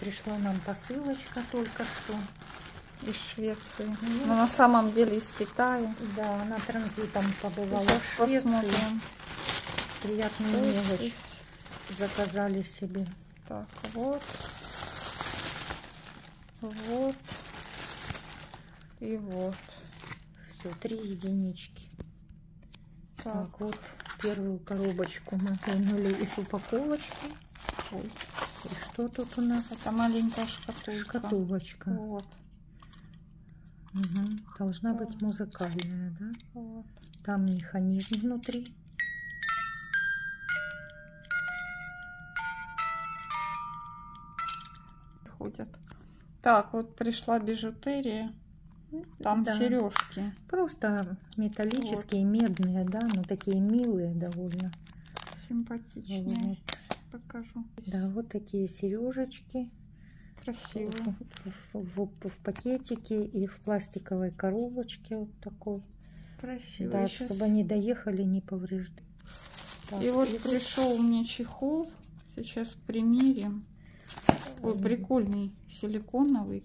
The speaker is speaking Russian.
пришла нам посылочка только что. Из Швеции. Ну, Но на самом деле из Китая. Да, она транзитом побывала Сейчас в Швеции. посмотрим. Приятный Ой, мелочь ой. заказали себе. Так, вот. Вот. И вот. Все, три единички. Так, Так, вот первую коробочку мы вынули из упаковочки. ой, И что тут у нас? это маленькая шкатулка. Шкатулочка. Вот, Мгм. Должна быть музыкальная, да? вот. Там механизм внутри. Ходят. Так, вот пришла бижутерия. Там Да. сережки. Просто металлические, медные, да, но такие милые довольно. Симпатичные. Вот. Покажу. Да, вот такие сережечки Красивые. в, в- в пакетике и в пластиковой коробочке вот такой. Красивые. Да, Щас- чтобы они доехали не повреждены. Так, И вот и пришел мне чехол. Сейчас примерим. Ой, Мгм. прикольный, силиконовый.